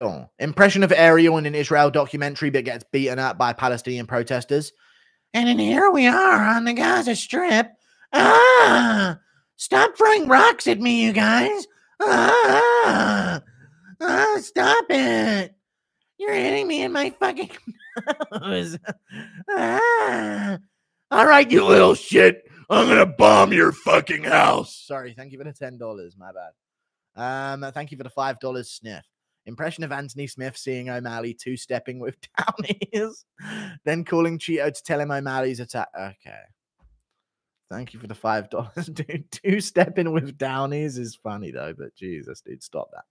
Oh, impression of Ariel in an Israel documentary, but gets beaten up by Palestinian protesters. And then here we are on the Gaza Strip. Ah! Stop throwing rocks at me, you guys. Ah! Ah, stop it. You're hitting me in my fucking nose. Ah! All right, you little shit. I'm gonna bomb your fucking house. Sorry, thank you for the ten dollars. My bad. Um, thank you for the five dollars sniff. Impression of Anthony Smith seeing O'Malley two stepping with Downies, then calling Cheeto to tell him O'Malley's attack. Okay. Thank you for the five dollars, dude. Two stepping with Downies is funny though, but Jesus, dude, stop that.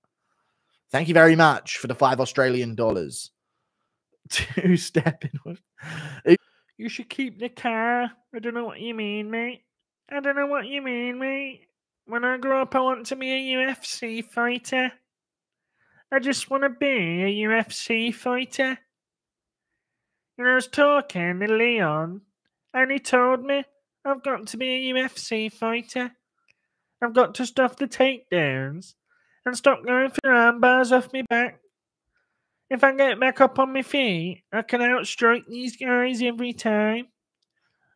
Thank you very much for the five Australian dollars. Two stepping with. You should keep the car. I don't know what you mean, mate. I don't know what you mean, mate. When I grow up, I want to be a UFC fighter. I just want to be a UFC fighter. And I was talking to Leon, and he told me I've got to be a UFC fighter. I've got to stop the takedowns and stop going for arm bars off my back. If I get back up on my feet, I can outstrike these guys every time.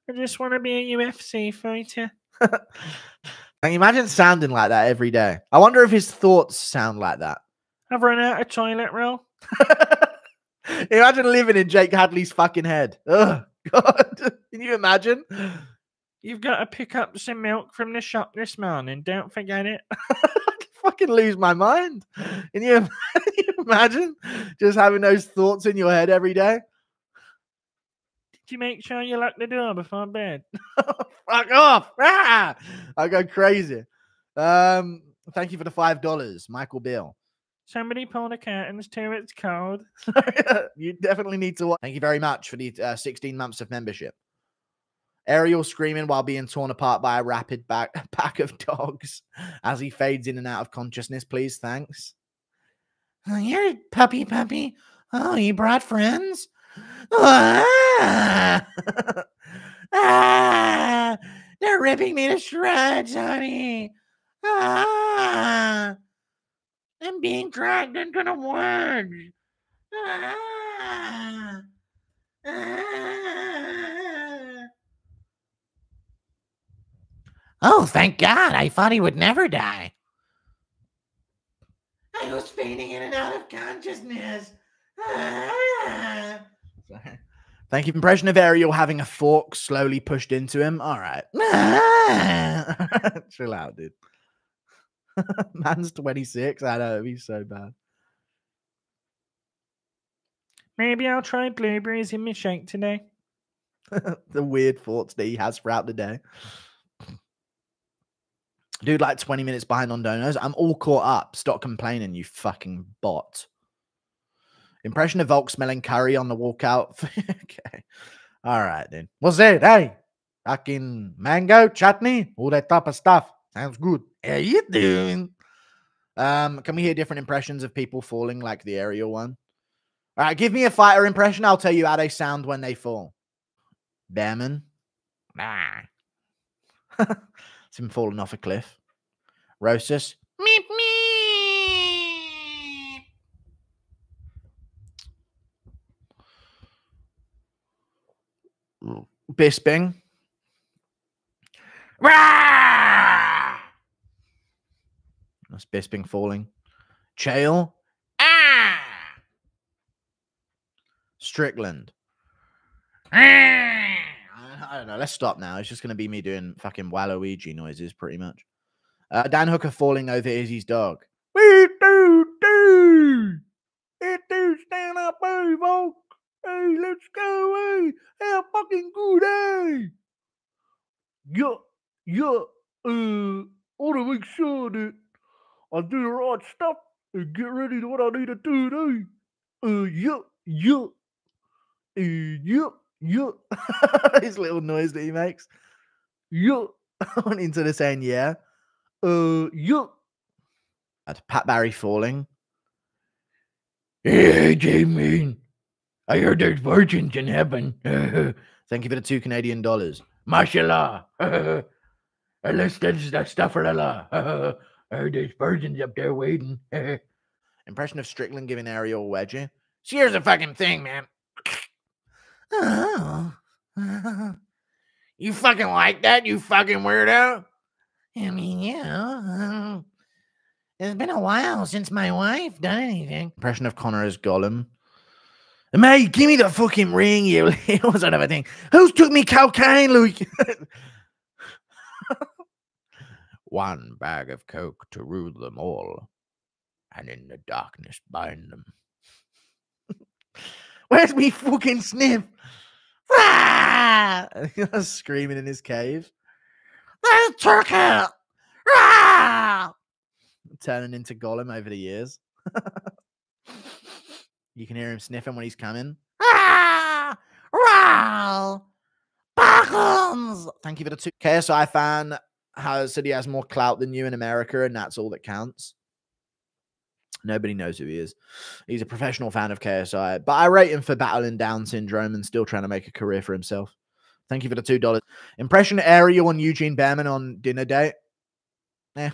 I just want to be a UFC fighter. Can you imagine sounding like that every day? I wonder if his thoughts sound like that. I've run out of toilet roll. imagine living in Jake Hadley's fucking head. Oh, God. Can you imagine? You've got to pick up some milk from the shop this morning. Don't forget it. fucking lose my mind. Can you, can you imagine just having those thoughts in your head every day? Did you make sure you lock the door before bed? Fuck off. Ah! I go crazy. Um, thank you for the five dollars, Michael Bill. Somebody pull the curtains too. It's cold. you definitely need to. watch. Thank you very much for the uh, 16 months of membership. Ariel screaming while being torn apart by a rapid back, pack of dogs as he fades in and out of consciousness. Please, thanks. Oh, you're puppy, puppy. Oh, you brought friends? Ah! ah! They're ripping me to shreds, honey. Ah! I'm being dragged into the woods. Ah! Ah! Oh, thank God. I thought he would never die. I was fading in and out of consciousness. Thank you. Impression of Ariel having a fork slowly pushed into him. All right. Chill out, dude. Man's 26. I know. He's so bad. Maybe I'll try blueberries in my shake today. the weird thoughts that he has throughout the day. Dude, like 20 minutes behind on donos. I'm all caught up. Stop complaining, you fucking bot. Impression of Volk smelling curry on the walkout. okay. All right, then. What's that? Hey, fucking mango chutney, all that type of stuff. Sounds good. How you doing? Um, can we hear different impressions of people falling like the Ariel one? All right, give me a fighter impression. I'll tell you how they sound when they fall. Bearman. Nah. it's him falling off a cliff. Rosas. Meep meep. Bisping. Rah! That's Bisping falling. Chael. Ah! Strickland. I don't know. Let's stop now. It's just going to be me doing fucking Waluigi noises, pretty much. Uh, Dan Hooker falling over Izzy's dog. We do, do. It do stand up, hey, folks. Hey, let's go, hey. Have fucking good, hey. Yeah, yeah. Uh, I want to make sure that I do the right stuff and get ready to what I need to do, hey. Uh, yeah, yeah. Uh, yeah, yeah. His little noise that he makes. Yeah. I went into the saying, yeah. Uh, yeah. At Pat Barry falling. Hey, Jamie. I heard there's virgins in heaven. Thank you for the two Canadian dollars. Mashallah. Unless that's the stuff for Allah. Heard there's virgins up there waiting. Impression of Strickland giving Ariel a wedgie. So here's the fucking thing, man. Oh. you fucking like that, you fucking weirdo? I mean, yeah. it's been a while since my wife done anything. Impression of Conor as Gollum. Mate, give me the fucking ring, you little sort of a thing. Who's took me cocaine, Luke? One bag of coke to rule them all, and in the darkness bind them. Where's me fucking sniff? Ah! He was screaming in his cave. There's turkey! Ah! Turning into Gollum over the years. you can hear him sniffing when he's coming. Ah! Thank you for the two. KSI fan has said he has more clout than you in America, and that's all that counts. Nobody knows who he is. He's a professional fan of KSI, but I rate him for battling Down syndrome and still trying to make a career for himself. Thank you for the two dollars. Impression Ariel on Eugene Behrman on dinner date. Yeah.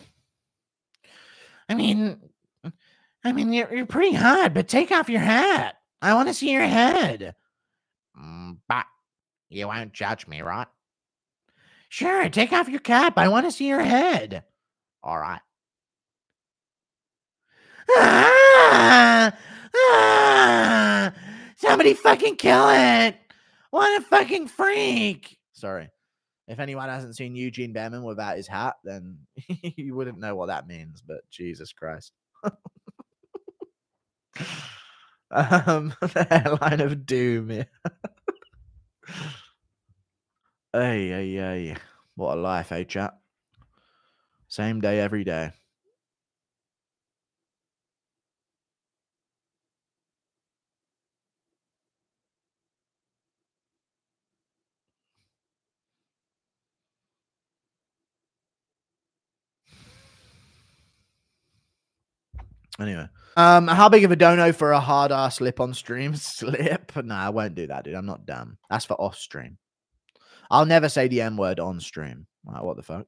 I mean, I mean, you're, you're pretty hot, but take off your hat. I want to see your head. Mm, but you won't judge me, right? Sure, take off your cap. I want to see your head. All right. Ah! Ah! Somebody fucking kill it. What a fucking freak. Sorry. If anyone hasn't seen Eugene Behrman without his hat, then you wouldn't know what that means, but Jesus Christ. um, the hairline of doom. Hey, hey, hey. What a life, eh, chat? Same day every day. Anyway, um, how big of a dono for a hard ass slip on stream? Slip? No, I won't do that, dude. I'm not dumb. That's for off stream. I'll never say the N word on stream. Like, what the fuck?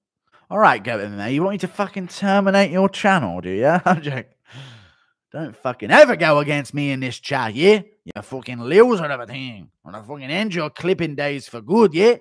All right, go in there. You want me to fucking terminate your channel, do you? I'm joking. Don't fucking ever go against me in this chat, yeah? You fucking lils or everything. Or I fucking end your clipping days for good, yeah?